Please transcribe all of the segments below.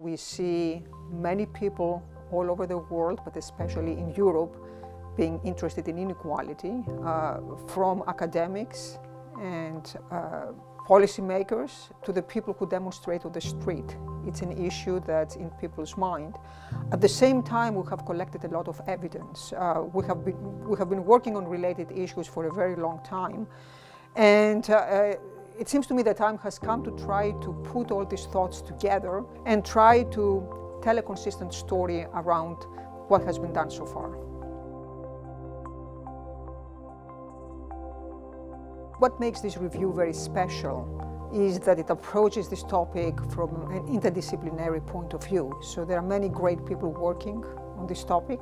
We see many people all over the world, but especially in Europe, being interested in inequality, uh, from academics and uh, policymakers to the people who demonstrate on the street. It's an issue that's in people's mind. At the same time, we have collected a lot of evidence. Uh, we, have been, we have been working on related issues for a very long time. And uh, it seems to me the time has come to try to put all these thoughts together and try to tell a consistent story around what has been done so far. What makes this review very special is that it approaches this topic from an interdisciplinary point of view. So there are many great people working on this topic.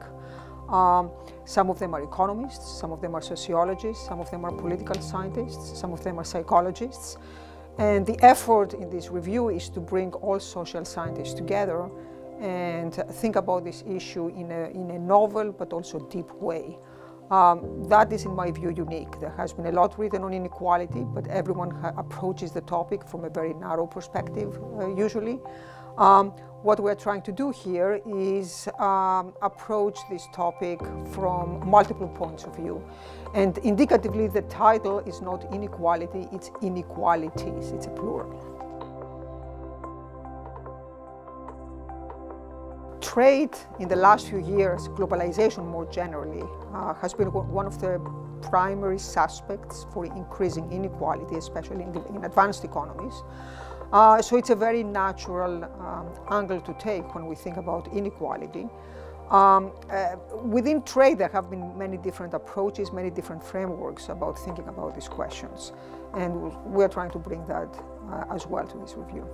Um, some of them are economists, some of them are sociologists, some of them are political scientists, some of them are psychologists. And the effort in this review is to bring all social scientists together and think about this issue in a, in a novel but also deep way. Um, that is, in my view, unique. There has been a lot written on inequality, but everyone approaches the topic from a very narrow perspective, uh, usually. Um, what we're trying to do here is um, approach this topic from multiple points of view. And indicatively, the title is not inequality, it's inequalities, it's a plural. Trade in the last few years, globalization more generally, uh, has been one of the primary suspects for increasing inequality, especially in, the, in advanced economies. Uh, so it's a very natural um, angle to take when we think about inequality. Um, uh, within trade, there have been many different approaches, many different frameworks about thinking about these questions. And we're trying to bring that uh, as well to this review.